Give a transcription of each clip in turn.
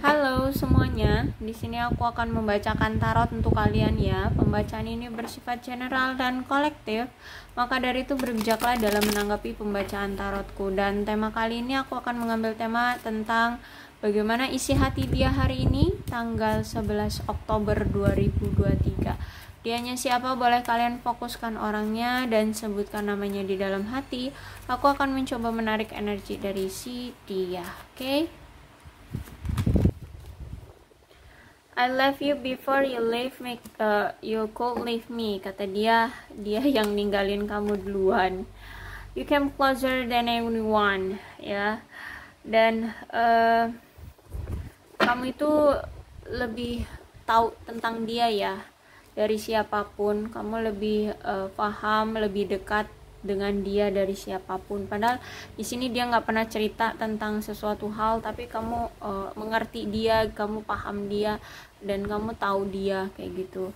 Halo semuanya, di sini aku akan membacakan tarot untuk kalian ya. Pembacaan ini bersifat general dan kolektif, maka dari itu berbijaklah dalam menanggapi pembacaan tarotku. Dan tema kali ini aku akan mengambil tema tentang bagaimana isi hati dia hari ini, tanggal 11 Oktober 2023. Dianya siapa boleh kalian fokuskan orangnya dan sebutkan namanya di dalam hati. Aku akan mencoba menarik energi dari si dia, oke? Okay? I love you before you leave me uh, you could leave me kata dia. Dia yang ninggalin kamu duluan. You came closer than anyone ya. Dan uh, kamu itu lebih tahu tentang dia ya. Dari siapa pun. Kamu lebih uh, paham lebih dekat dengan dia dari siapa pun. Padahal di sini dia nggak pernah cerita tentang sesuatu hal tapi kamu uh, mengerti dia kamu paham dia dan kamu tahu dia kayak gitu.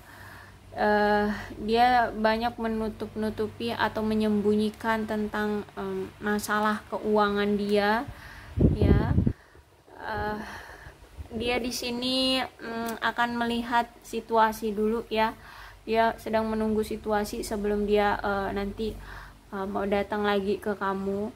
Uh, dia banyak menutup nutupi atau menyembunyikan tentang um, masalah keuangan dia ya. Uh, dia di sini um, akan melihat situasi dulu ya. Dia sedang menunggu situasi sebelum dia uh, nanti uh, mau datang lagi ke kamu.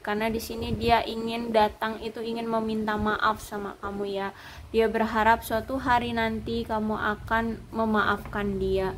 Karena di sini dia ingin datang itu ingin meminta maaf sama kamu ya. Dia berharap suatu hari nanti kamu akan memaafkan dia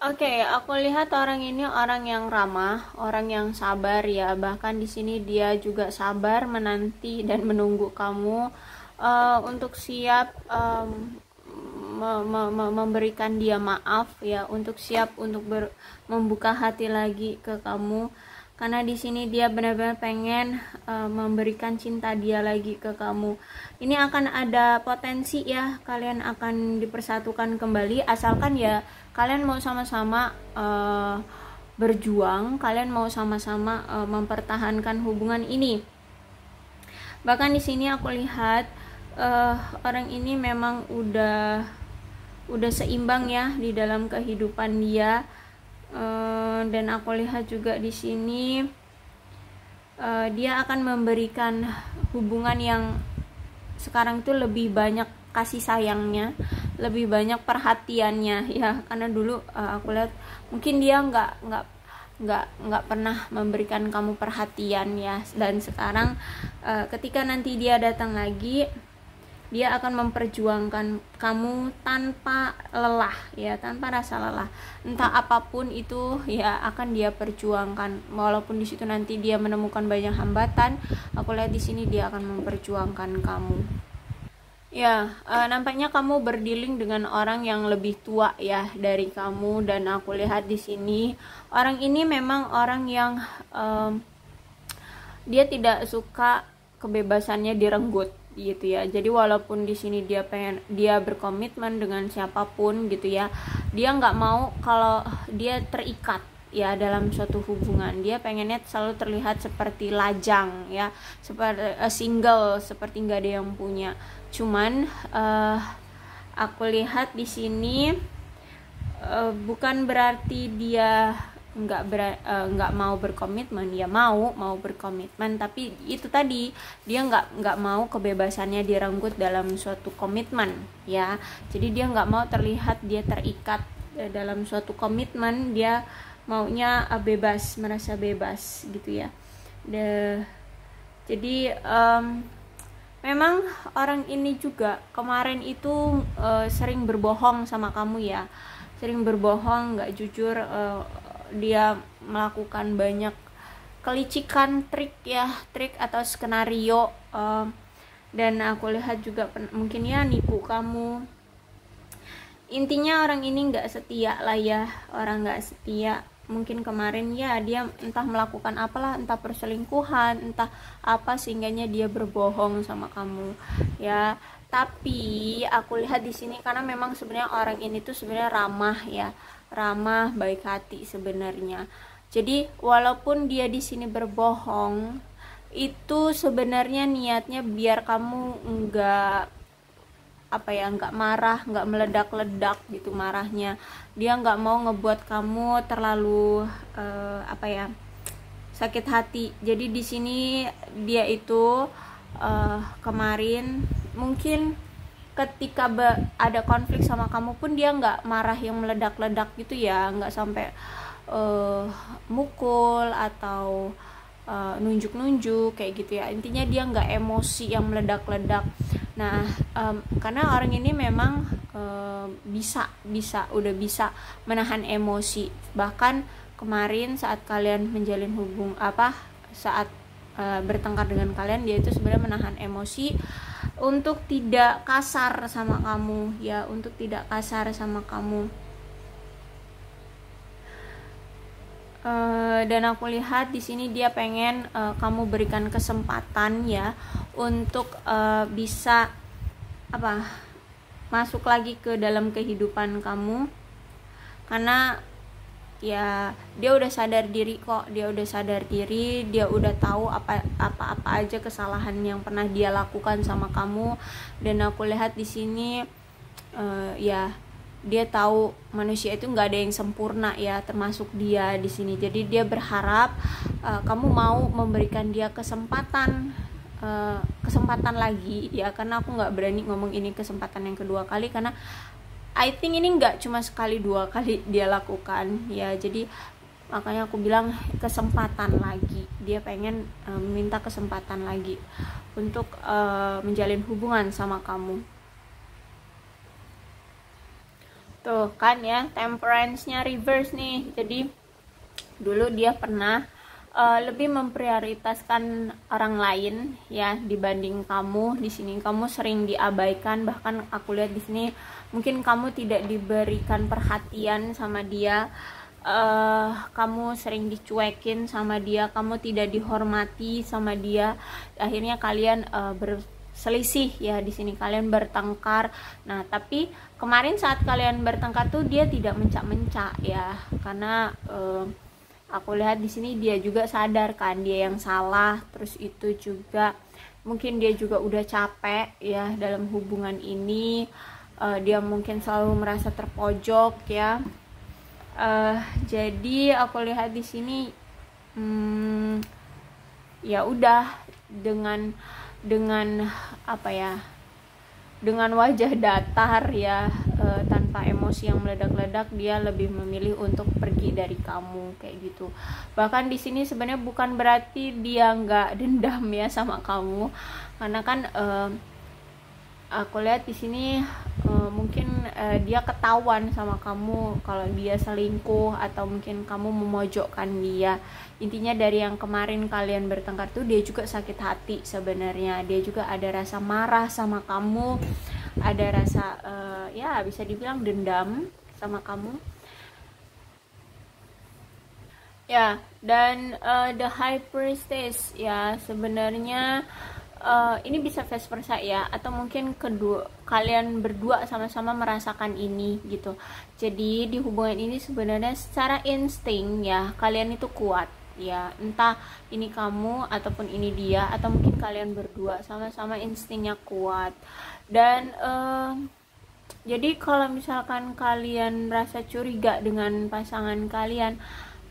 Oke, okay, aku lihat orang ini orang yang ramah, orang yang sabar ya. Bahkan di sini dia juga sabar menanti dan menunggu kamu uh, untuk siap um, me me me memberikan dia maaf ya, untuk siap untuk ber membuka hati lagi ke kamu. Karena di sini dia benar-benar pengen uh, memberikan cinta dia lagi ke kamu. Ini akan ada potensi ya, kalian akan dipersatukan kembali. Asalkan ya kalian mau sama-sama uh, berjuang kalian mau sama-sama uh, mempertahankan hubungan ini. Bahkan di sini aku lihat uh, orang ini memang udah udah seimbang ya di dalam kehidupan dia uh, dan aku lihat juga di sini uh, dia akan memberikan hubungan yang sekarang itu lebih banyak kasih sayangnya lebih banyak perhatiannya ya. Karena dulu uh, aku lihat mungkin dia nggak nggak nggak nggak pernah memberikan kamu perhatian ya. Dan sekarang ketika nanti dia datang lagi dia akan memperjuangkan kamu tanpa lelah ya tanpa rasa lelah. Entah apa pun itu ya akan dia perjuangkan. Walaupun di situ nanti dia menemukan banyak hambatan aku lihat di sini dia akan memperjuangkan kamu. Ya, uh, nampaknya kamu berdiling dengan orang yang lebih tua ya dari kamu. Dan aku lihat di sini orang ini memang orang yang um, dia tidak suka kebebasannya direnggut gitu ya. Jadi walaupun di sini dia pengen dia berkomitmen dengan siapa pun gitu ya, dia nggak mau kalau dia terikat ya dalam suatu hubungan dia pengennya selalu terlihat seperti lajang ya seperti uh, single seperti nggak ada yang punya cuman uh, aku lihat di sini uh, bukan berarti dia nggak ber uh, nggak mau berkomitmen. Ya mau mau berkomitmen tapi itu tadi dia nggak nggak mau kebebasannya direnggut dalam suatu komitmen ya. Jadi dia nggak mau terlihat dia terikat dalam suatu komitmen dia maunya uh, bebas merasa bebas gitu ya. The, jadi um, memang orang ini juga kemarin itu uh, sering berbohong sama kamu ya. Sering berbohong nggak jujur uh, dia melakukan banyak kelicikan trik ya trik atau skenario uh, dan aku lihat juga mungkin ya nipu kamu. Intinya orang ini nggak setia lah ya orang nggak setia. Mungkin kemarin ya dia entah melakukan apalah entah perselingkuhan entah apa sehingganya dia berbohong sama kamu ya. Tapi aku lihat di sini karena memang sebenarnya orang ini tuh sebenarnya ramah ya ramah baik hati sebenarnya. Jadi walaupun dia di sini berbohong itu sebenarnya niatnya biar kamu enggak apa ya nggak marah nggak meledak-ledak gitu marahnya. Dia nggak mau ngebuat kamu terlalu uh, apa ya sakit hati. Jadi di sini dia itu uh, kemarin mungkin ketika ada konflik sama kamu pun dia nggak marah yang meledak-ledak gitu ya nggak sampai uh, mukul atau nunjuk-nunjuk uh, kayak gitu ya. Intinya dia nggak emosi yang meledak-ledak. Nah, um, karena orang ini memang um, bisa bisa udah bisa menahan emosi. Bahkan kemarin saat kalian menjalin hubung apa saat uh, bertengkar dengan kalian dia itu sebenarnya menahan emosi untuk tidak kasar sama kamu ya, untuk tidak kasar sama kamu. Uh, dan aku lihat di sini dia pengen uh, kamu berikan kesempatan ya untuk uh, bisa apa masuk lagi ke dalam kehidupan kamu karena ya dia udah sadar diri kok dia udah sadar diri dia udah tahu apa apa apa aja kesalahan yang pernah dia lakukan sama kamu. Dan aku lihat di sini uh, ya dia tahu manusia itu nggak ada yang sempurna ya termasuk dia di sini. Jadi dia berharap uh, kamu mau memberikan dia kesempatan uh, kesempatan lagi ya. Karena aku nggak berani ngomong ini kesempatan yang kedua kali karena I think ini nggak cuma sekali dua kali dia lakukan. Ya jadi makanya aku bilang kesempatan lagi. Dia pengen uh, minta kesempatan lagi untuk uh, menjalin hubungan sama kamu. Tuh kan ya temperance-nya reverse nih. Jadi dulu dia pernah uh, lebih memprioritaskan orang lain ya dibanding kamu. Di sini kamu sering diabaikan bahkan aku lihat di sini mungkin kamu tidak diberikan perhatian sama dia. Uh, kamu sering dicuekin sama dia kamu tidak dihormati sama dia. Akhirnya kalian uh, ber selisih ya di sini kalian bertengkar. Nah, tapi kemarin saat kalian bertengkar tuh dia tidak mencak-mencak ya, karena uh, aku lihat di sini dia juga sadar kan dia yang salah, terus itu juga mungkin dia juga udah capek ya dalam hubungan ini. Uh, dia mungkin selalu merasa terpojok ya. Uh, jadi aku lihat di sini hmm, ya udah dengan dengan apa ya dengan wajah datar ya tanpa emosi yang meledak-ledak dia lebih memilih untuk pergi dari kamu kayak gitu. Bahkan di sini sebenarnya bukan berarti dia nggak dendam ya sama kamu. Karena kan e, aku lihat di sini uh, mungkin uh, dia ketahuan sama kamu kalau dia selingkuh atau mungkin kamu memojokkan dia. Intinya dari yang kemarin kalian bertengkar tuh dia juga sakit hati sebenarnya. Dia juga ada rasa marah sama kamu ada rasa uh, ya bisa dibilang dendam sama kamu. Ya dan uh, the high priestess ya sebenarnya uh, ini bisa vice versa ya atau mungkin kedua kalian berdua sama-sama merasakan ini gitu. Jadi di hubungan ini sebenarnya secara insting ya kalian itu kuat ya entah ini kamu ataupun ini dia atau mungkin kalian berdua sama-sama instingnya kuat. Dan uh, jadi kalau misalkan kalian merasa curiga dengan pasangan kalian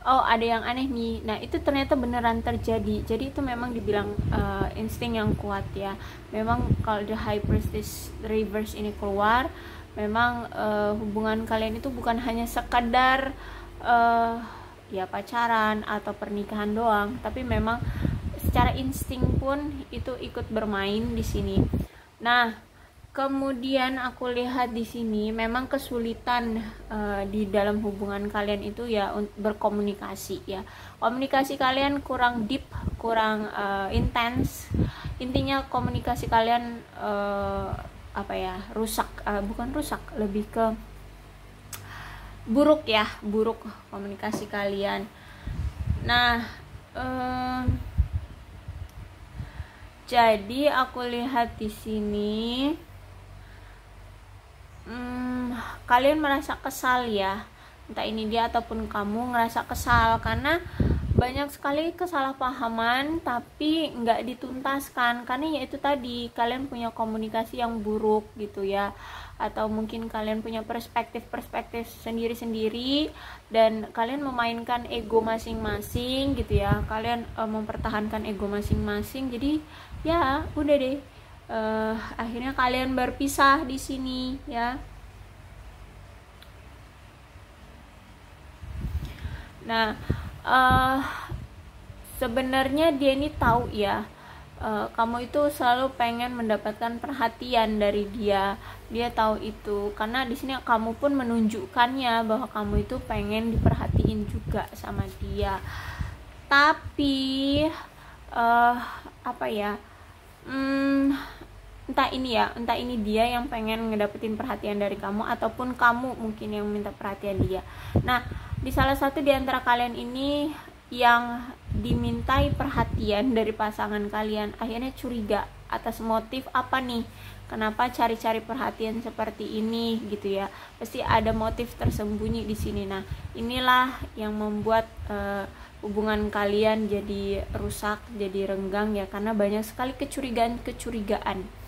oh ada yang aneh nih. Nah itu ternyata beneran terjadi. Jadi itu memang dibilang uh, insting yang kuat ya. Memang kalau the high priestess reverse ini keluar memang uh, hubungan kalian itu bukan hanya sekadar uh, ya pacaran atau pernikahan doang tapi memang secara insting pun itu ikut bermain di sini. Nah kemudian aku lihat di sini memang kesulitan uh, di dalam hubungan kalian itu ya berkomunikasi ya. Komunikasi kalian kurang deep kurang uh, intens intinya komunikasi kalian uh, apa ya rusak uh, bukan rusak lebih ke buruk ya buruk komunikasi kalian. Nah uh, jadi aku lihat di sini hmm, kalian merasa kesal ya. Entah ini dia ataupun kamu ngerasa kesal karena banyak sekali kesalahpahaman tapi nggak dituntaskan. Karena ya itu tadi kalian punya komunikasi yang buruk gitu ya. Atau mungkin kalian punya perspektif-perspektif sendiri-sendiri. Dan kalian memainkan ego masing-masing gitu ya. Kalian e, mempertahankan ego masing-masing. Jadi ya udah deh. E, akhirnya kalian berpisah di sini ya. Nah uh, sebenarnya dia ini tahu ya uh, kamu itu selalu pengen mendapatkan perhatian dari dia. Dia tahu itu karena di sini kamu pun menunjukkannya bahwa kamu itu pengen diperhatiin juga sama dia. Tapi uh, apa ya hmm, entah ini ya entah ini dia yang pengen ngedapetin perhatian dari kamu ataupun kamu mungkin yang minta perhatian dia. Nah di salah satu di antara kalian ini yang dimintai perhatian dari pasangan kalian akhirnya curiga atas motif apa nih? Kenapa cari-cari perhatian seperti ini gitu ya? Pasti ada motif tersembunyi di sini. Nah inilah yang membuat uh, hubungan kalian jadi rusak jadi renggang ya karena banyak sekali kecurigaan-kecurigaan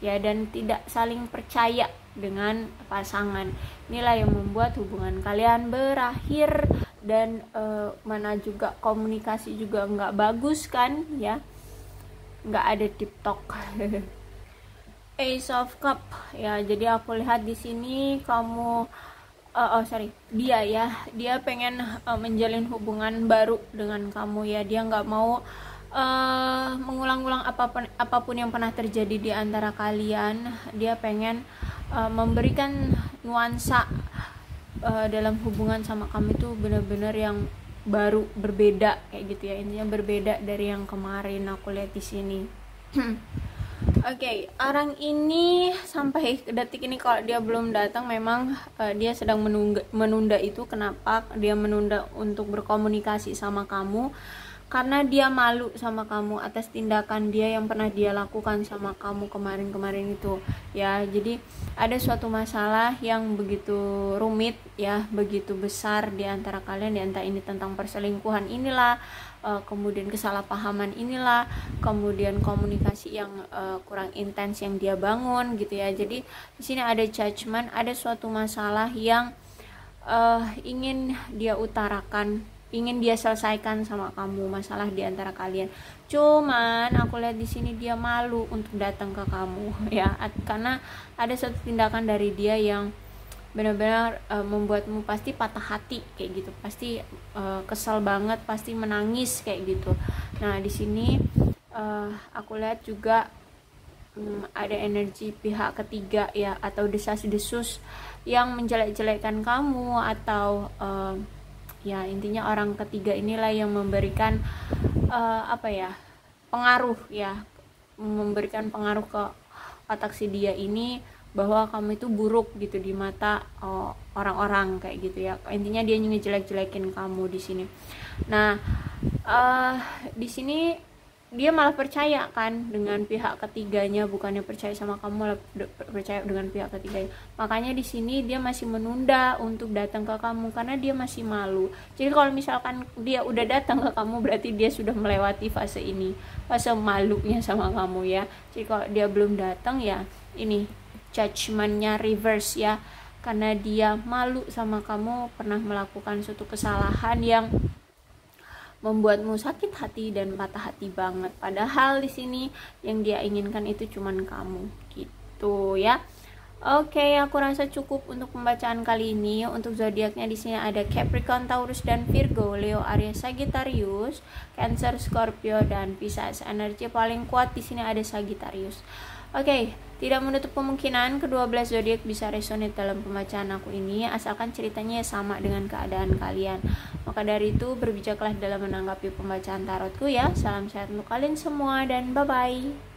ya dan tidak saling percaya dengan pasangan. Inilah yang membuat hubungan kalian berakhir dan e, mana juga komunikasi juga nggak bagus kan ya, nggak ada tiktok. Ace of Cup. Ya, jadi aku lihat di sini kamu uh, oh sorry. Dia ya. Dia pengen uh, menjalin hubungan baru dengan kamu ya. Dia nggak mau uh, mengulang-ulang apa pun apa pun yang pernah terjadi di antara kalian dia pengen uh, memberikan nuansa uh, dalam hubungan sama kamu itu benar-benar yang baru berbeda kayak gitu ya. Intinya berbeda dari yang kemarin aku lihat di sini. Oke, okay, orang ini sampai detik ini kalau dia belum datang memang uh, dia sedang menunda, menunda itu. Kenapa? Dia menunda untuk berkomunikasi sama kamu karena dia malu sama kamu atas tindakan dia yang pernah dia lakukan sama kamu kemarin-kemarin itu ya. Jadi ada suatu masalah yang begitu rumit ya begitu besar di antara kalian di antara ini tentang perselingkuhan inilah uh, kemudian kesalahpahaman inilah kemudian komunikasi yang uh, kurang intens yang dia bangun gitu ya. Jadi di sini ada judgment ada suatu masalah yang uh, ingin dia utarakan ingin dia selesaikan sama kamu masalah di antara kalian. Cuman aku lihat di sini dia malu untuk datang ke kamu ya. Karena ada satu tindakan dari dia yang benar-benar uh, membuatmu pasti patah hati kayak gitu. Pasti uh, kesal banget pasti menangis kayak gitu. Nah di sini uh, aku lihat juga um, ada energi pihak ketiga ya atau desas-desus yang menjelek-jelekkan kamu atau uh, ya intinya orang ketiga inilah yang memberikan uh, apa ya pengaruh ya memberikan pengaruh ke otak si dia ini bahwa kamu itu buruk gitu di mata eh, orang-orang kayak gitu ya. Intinya dia ngejelek-jelekin kamu di sini. Nah uh, di sini dia malah percaya kan dengan pihak ketiganya bukannya percaya sama kamu malah percaya dengan pihak ketiganya. Makanya di sini dia masih menunda untuk datang ke kamu karena dia masih malu. Jadi kalau misalkan dia udah datang ke kamu berarti dia sudah melewati fase ini fase malunya sama kamu ya. Jadi kalau dia belum datang ya ini judgementnya reverse ya. Karena dia malu sama kamu pernah melakukan suatu kesalahan yang membuatmu sakit hati dan patah hati banget padahal di sini yang dia inginkan itu cuman kamu gitu ya Oke, okay, aku rasa cukup untuk pembacaan kali ini. Untuk zodiaknya di sini ada Capricorn, Taurus dan Virgo, Leo, Aries, Sagittarius, Cancer, Scorpio dan Pisces. Energi paling kuat di sini ada Sagittarius. Oke, okay, tidak menutup kemungkinan kedua belas zodiak bisa resonate dalam pembacaan aku ini asalkan ceritanya sama dengan keadaan kalian. Maka dari itu berbijaklah dalam menanggapi pembacaan tarotku ya. Salam sehat untuk kalian semua dan bye bye.